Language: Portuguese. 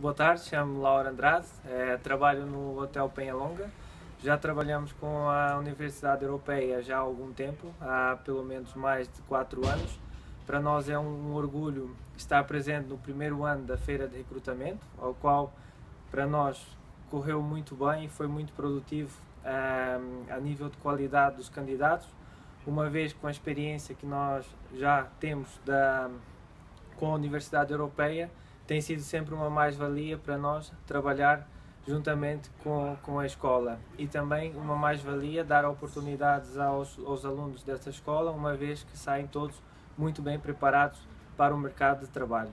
Boa tarde, chamo-me Laura Andrade, é, trabalho no Hotel Penhalonga. Já trabalhamos com a Universidade Europeia já há algum tempo, há pelo menos mais de 4 anos. Para nós é um orgulho estar presente no primeiro ano da feira de recrutamento, ao qual para nós correu muito bem e foi muito produtivo um, a nível de qualidade dos candidatos, uma vez com a experiência que nós já temos da, com a Universidade Europeia, tem sido sempre uma mais-valia para nós trabalhar juntamente com, com a escola e também uma mais-valia dar oportunidades aos, aos alunos dessa escola, uma vez que saem todos muito bem preparados para o mercado de trabalho.